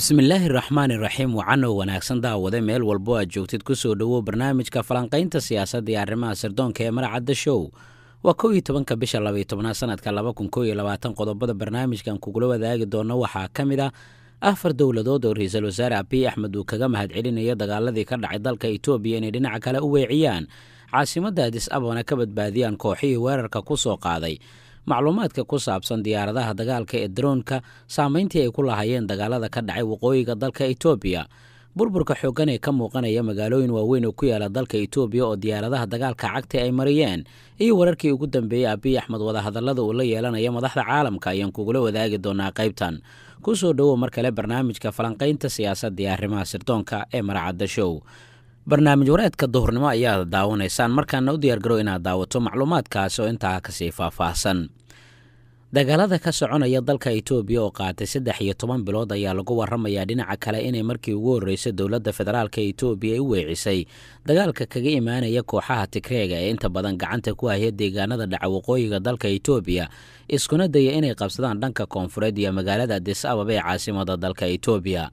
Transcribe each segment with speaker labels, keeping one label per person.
Speaker 1: bismillaahi raxmaani raxiim wacanow wanaagsan daawade meel walbo aad joogtid ku soo dhowow barnaamijka falanqaynta siyaasadda iyo arrimaha sirdoonka ee maracadda show. Waa kow iyo tobanka bisha labaiyo tobnaad sanadka laba kun kow iyo labaatan. Qodobada barnaamijkan kugula wadaagi doono waxaa ka mid ah afar dowladood oo ra'iisul wasaare abiy axmed uu kaga mahad celinayo dagaaladii ka dhacay dalka etoobiya inay dhinaca kale u weeciyaan. Caasimadda adis abana ka badbaadiyaan kooxihii weerarka ku soo qaaday macluumaadka ku saabsan diyaaradaha dagaalka ee daroonka saameyntii ay ku lahaayeen dagaalada ka dhacay waqooyiga dalka etoobiya burburka xooggan ee ka muuqanaya magaalooyin waaweyn oo ku yaalla dalka etoobiya oo diyaaradaha dagaalka cagta ay mariyeen iyo wararkii ugu dambeeyey abiy axmed wadahadallada uu la yeelanayo madaxda caalamka ayaan kugula wadaagi doonaa qaybtan. Ku soo dhowow mar kale barnaamijka falanqaynta siyaasadda iyo arrimaha sirdoonka ee maracadda show. Barnaamij wareedka duhurnimo ayaad daawanaysaan markaana u diyaargarow inaad daawato macluumaadkaasi oo intaa ka sii faahfaahsan dagaalada ka soconaya dalka etoobiya oo qaatay saddex iyo toban bilood ayaa lagu waramayaa dhinaca kale inay markii ugu horreysay dowladda federaalka etoobiya ay u weecisay. Dagaalka kaga imaanaya kooxaha tigreega ee inta badan gacanta ku haya deegaanada dhaca waqooyiga dalka etoobiya iskuna daya inay qabsadaan dhanka koonfureed iyo magaalada adis ababa ee caasimada dalka etoobiya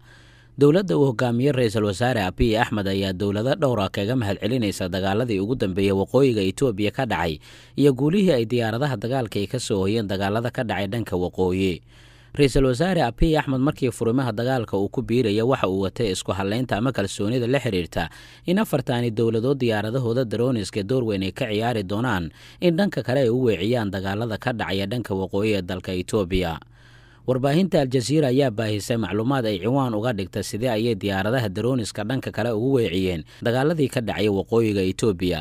Speaker 1: dowladda uu hogaamiye ra'iisul wasaare abiy axmed ayaa dowlado dhowra kaga mahad celinaysa dagaaladii ugu dambeeyey waqooyiga etoobiya ka dhacay iyo guulihii ay diyaaradaha dagaalka ay ka soo hoyeen dagaalada ka dhacay dhanka waqooyi. Ra'iisul wasaare abiy axmed markii furimaha dagaalka uu ku biiraya waxa uu watay isku hadlaynta ama kalsoonida la xiriirta in afartaani dowladood diyaaradahooda darooniska doorweyn ay ka ciyaari doonaan in dhanka kale ay u weeciyaan dagaalada ka dhacaya dhanka waqooyi ee dalka etoobiya warbaahinta aljaziira ayaa baahisay macluumaad ay ciwaan uga dhigta sidee ayay diyaaradaha darooniska dhanka kale ugu weeciyeen dagaaladii ka dhacay waqooyiga etoobiya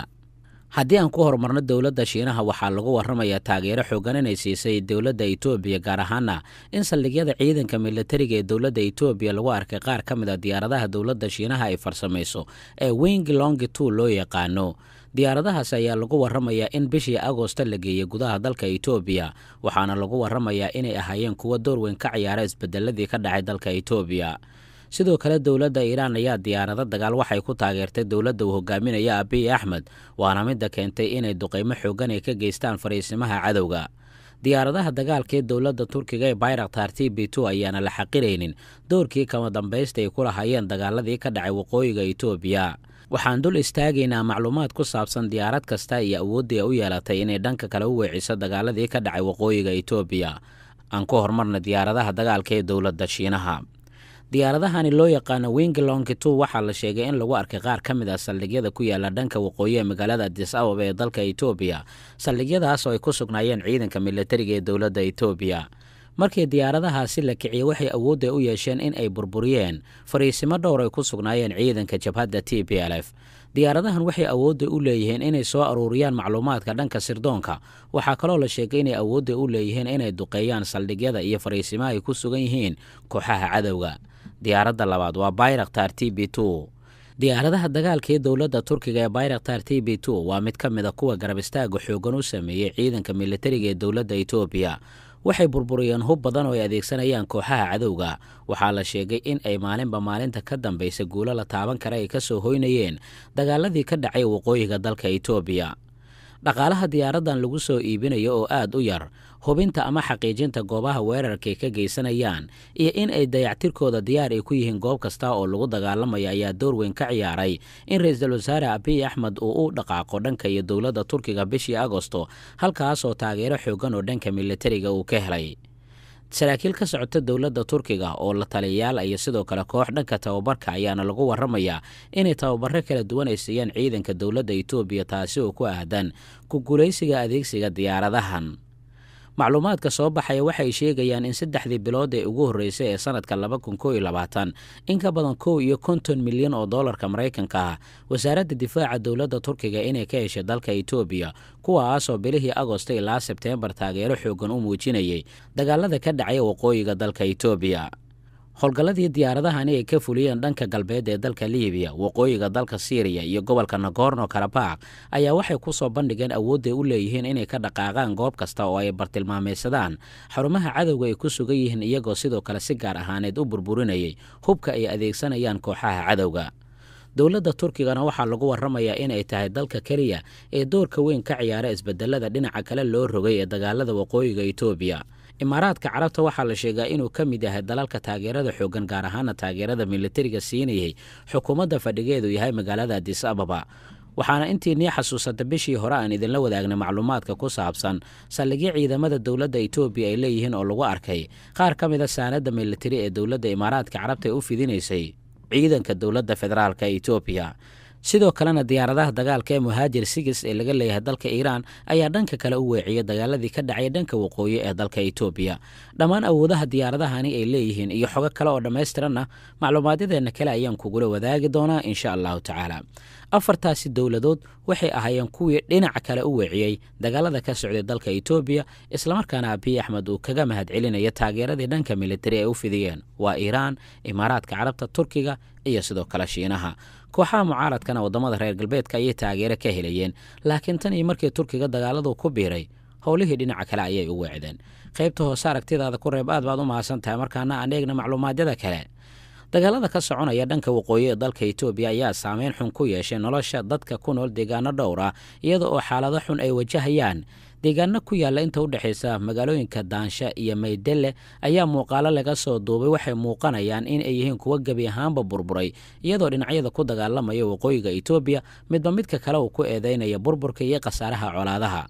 Speaker 1: haddii aan ku horumarno dowladda shiinaha waxaa lagu waramayaa taageero xoogan inay siisay dowladda etoobiya gaar ahaana in saldhigyada ciidanka militariga ee dowladda etoobiya lagu arkay qaar ka mid a diyaaradaha dowladda shiinaha ay farsamayso ee wing longi two loo yaqaano diyaaradahaas ayaa lagu waramayaa in bishii agoosta la geeyey gudaha dalka etoobiya waxaana lagu waramayaa inay ahaayeen kuwo doorweyn ka ciyaara isbedeladii ka dhacay dalka etoobiya sidoo kale dowladda iiraan ayaa diyaarado dagaal waxay ku taageertay dowladda uu hogaaminaya abiy axmed waana midda keentay inay duqaymo xoogan ay ka geystaan fariisimaha cadowga. Diyaaradaha dagaalka ee dowladda turkiga ee bayraktar t b two ayaana la xaqiraynin. Doorkii kama dambaysta ay ku lahaayeen dagaaladii ka dhacay waqooyiga etoobiya waxaan dul istaagaynaa macluumaad ku saabsan diyaarad kasta iyo awooddii ay u yeelatay inay dhanka kale u weeciso dagaaladii ka dhacay waqooyiga etoobiya aan ku horumarna diyaaradaha dagaalka ee dowladda shiinaha. Diyaaradahani loo yaqaano winglonki two waxaa la sheegay in lagu arkay qaar ka mid ah saldhigyada ku yaalla dhanka waqooyi ee magaalada adis ababa ee dalka etoobiya saldhigyadaas oo ay ku sugnaayeen ciidanka militariga ee dowladda etoobiya markii diyaaradahaasi la kiciyey waxay awoodda u yeesheen in ay burburiyeen. Fariisimo dhowr ay ku sugnaayeen ciidanka jabhadda t p l f. Diyaaradahan waxay awoodda u leeyihiin inay soo aruuriyaan macluumaadka dhanka sirdoonka. Waxaa kaloo la sheegay inay awoodda u leeyihiin inay duqeeyaan saldhigyada iyo fariisimaha ay ku sugan yihiin kooxaha cadowga. Diyaaradda labaad waa bayraktar t b two. Diyaaradaha dagaalka ee dowladda turkiga ee bayraktar t b two waa mid ka mid kuwa garab istaaga xoogan u sameeyey ciidanka militariga ee dowladda etoobiya waxay burburiyeen hub badan oo ay adeegsanayaan kooxaha cadowga. Waxaa la sheegay in ay maalinba maalinta ka dambaysa guulo la taaban kara ay ka soo hoynayeen. Dagaaladii ka dhacay waqooyiga dalka etoobiya dhaqaalaha diyaaraddan lagu soo iibinayo oo aad u yar hubinta ama xaqiijinta goobaha weerarka ay ka geysanayaan iyo in ay dayactirkooda diyaar ay ku yihiin goob kasta oo lagu dagaalamayo ayaa door weyn ka ciyaaray. In ra'iisul wasaare abiy axmed uu u dhaqaaqo dhanka iyo dowladda turkiga bishii agosto halkaasoo taageero xoogan oo dhanka militariga uu ka helay saraakiil ka socota dowladda turkiga oo la taliyayaal iyo sidoo kale koox dhanka tababarka ayaana lagu waramayaa inay tababaro kala duwan ay siiyaan ciidanka dowladda etoobiya taasi oo ku aadan ku guulaysiga adeegsiga diyaaradahan macluumaadka soo baxaya waxay sheegayaan in saddexdii bilood ee ugu horreysay ee sanadka laba kun kow iyo labaatan in ka badan kow iyo konton milyan oo doolarka maraykanka ah wasaaradda difaaca dowladda turkiga inay ka heshay dalka etoobiya kuwaasoo bilihii agosto ilaa sebteembar taageero xoogan u muujinayay dagaalada ka dhacaya waqooyiga dalka etoobiya howlgalladii diyaaradahani ay ka fuliyeen dhanka galbeed ee dalka liibiya waqooyiga dalka siiriya iyo gobolka nagorno karabakh ayaa waxay ku soo bandhigeen awoodday u leeyihiin inay ka dhaqaaqaan goob kasta oo ay bartilmaamaysadaan xarumaha cadowga ay ku sugan yihiin iyagoo sidoo kale si gaar ahaaneed u burburinayay hubka ay adeegsanayaan kooxaha cadowga. Dowladda turkigana waxaa lagu waramayaa inay tahay dalka keliya ee doorka weyn ka ciyaara isbedelada dhinaca kale loo rogay ee dagaalada waqooyiga etoobiya imaaraadka carabta waxaa la sheegaa inuu ka mid yahay dalalka taageerada xoogan gaar ahaana taageerada militariga siinayay xukuumadda fadhigeedu yahay magaalada adis ababa. Waxaana intii nii xasuusata bishii hore aan idinla wadaagnay macluumaadka ku saabsan saldhigyo ciidamada dowladda etoobiya ay leeyihiin oo lagu arkay. Qaar ka mida saanadda militari ee dowladda imaaraadka carabta ee u fidinaysay ciidanka dowladda federaalka etoobiya sidoo kalena diyaaradaha dagaalka ee muhaajir sigis ee laga leeyahay dalka iiraan ayaa dhanka kale u weeciyay dagaaladii ka dhacay dhanka waqooyi ee dalka etoobiya. Dhammaan awoodaha diyaaradahani ay leeyihiin iyo xogo kale oo dhammaystiranna macluumaadyadeenna kale ayaan kugula wadaagi doonaa insha allahu tacaala. Afartaasi dowladood waxay ahaayeen kuwii dhinaca kale u weeciyey dagaalada ka socday dalka etoobiya islamarkaana abiy axmed uu kaga mahad celinaya taageeradii dhanka militari ay u fidiyeen. Waa iiraan imaaraadka carabta turkiga iyo sidoo kale shiinaha kooxaha mucaaradkana waddamada reer galbeedka ayay taageero ka helayeen laakiin tan iyo markii turkiga dagaaladu ku biiray howlihii dhinaca kale ayay u weecdeen. Qaybta hoose aragtidaada ku reeb aad baad u mahadsan tahay markaana aan eegna macluumaadyada kale. Dagaalada ka soconaya dhanka waqooyi ee dalka etoobiya ayaa saameyn xun ku yeeshay nolosha dadka ku nool deegaano dhowr ah iyada oo xaalado xun ay wajahayaan deegaano ku yaalla inta u dhexaysa magaalooyinka daansha iyo maydelle ayaa muuqaalo laga soo duubay. Waxay muuqanayaan in ay yihiin kuwo gebi ahaanba burburay iyadoo dhinacyada ku dagaalamaya waqooyiga etoobiya midba midka kale uu ku eedeynaya burburka iyo khasaaraha colaadaha.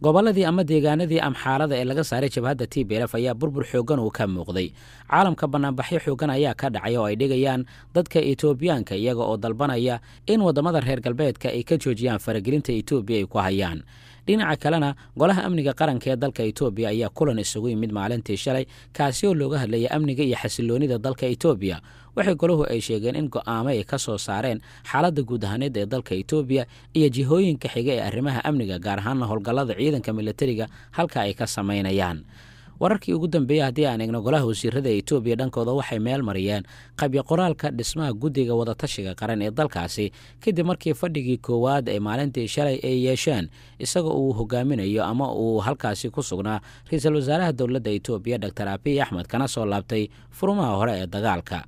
Speaker 1: Gobolladii ama deegaanadii amxaarada ee laga saaray jabhadda t b lf ayaa burbur xoogan uu ka muuqday. Caalamka bannaanbaxyo xoogan ayaa ka dhacay oo ay dhigayaan dadka etoobiyaanka iyaga oo dalbanaya in waddamada reer galbeedka ay ka joojiyaan faragelinta etoobiya ay ku hayaan dhinaca kalena golaha amniga qaranka ee dalka etoobiya ayaa kulan isugu yimid maalintii shalay kaasi oo looga hadlayay amniga iyo xasiloonida dalka etoobiya waxay golahu ay sheegeen in go'aamo ay ka soo saareen xaaladda guud ahaaneed ee dalka etoobiya iyo jihooyinka xiga ee arrimaha amniga gaar ahaana howlgallada ciidanka militariga halka ay ka samaynayaan wararkii ugu dambeeyey haddii aan eegno golaha wasiirada etoobiya dhankooda waxay meel mariyeen qabyo qoraalka dhismaha guddiga wadatashiga qaran ee dalkaasi kadib markii fadhigii koowaad ee maalintii shalay ay yeesheen isagoo uu hogaaminayo ama uu halkaasi ku sugnaa. Ra'iisul wasaaraha dowladda etoobiya doctor abiy axmed kana soo laabtay furumaha hore ee dagaalka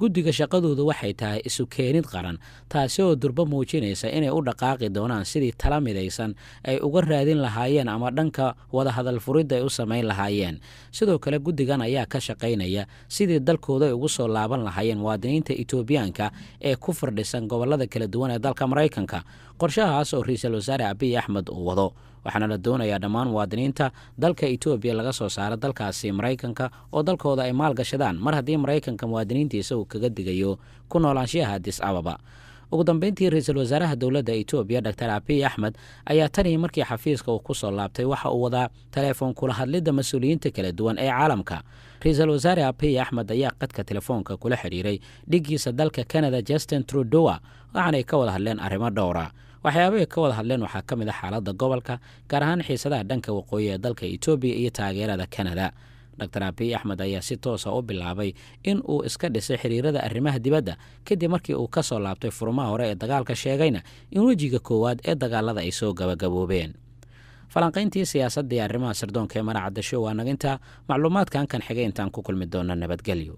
Speaker 1: guddiga shaqadoodu waxay tahay isu keenid qaran taasi oo durbo muujinaysa inay u dhaqaaqi doonaan sidii tala midaysan ay uga raadin lahaayeen ama dhanka wadahadal furidda ay u samayn lahaayeen. Sidoo kale guddigan ayaa ka shaqaynaya sidii dalkooda ay ugu soo laaban lahaayeen muwaadiniinta etoobiyaanka ee ku fardhisan gobollada kala duwan ee dalka maraykanka qorshahaas oo ra'iisul wasaare abiy axmed uu wado. Waxaana la doonayaa dhammaan muwaadiniinta dalka etoobiya laga soo saaro dalkaasi maraykanka oo dalkooda ay maalgashadaan mar haddii maraykanka muwaadiniintiisa uu kaga digayo ku noolaanshiyaha adis ababa. Ugu dambeyntii ra'iisul wasaaraha dowladda etoobiya doctor abiy axmed ayaa tanii markii xafiiska uu ku soo laabtay waxa uu wadaa telefoon kula hadlidda mas'uuliyiinta kala duwan ee caalamka. Ra'iisul wasaare abiy axmed ayaa qadka telefoonka kula xidhiiray dhiggiisa dalka canada justin trudowa waxaanay ka wada hadleen arrimo dhowra. Waxyaabahay ka wada hadleen waxaa ka mid a xaaladda gobolka gaar ahaan xiisadaha dhanka waqooyi ee dalka etoobiya iyo taageerada kanada. Doctor abiy axmed ayaa si toosa u bilaabay in uu iska dhisay xiriirada arrimaha dibadda kadib markii uu ka soo laabtay furmaha hore ee dagaalka sheegayna in wejiga koowaad ee dagaalada ay soo gabagaboobeen. Falanqayntii siyaasadda iyo arrimaha sirdoonka ee maracadda show waa naginta macluumaadkan kan xigay intaan ku kulmi doona nabadgelyo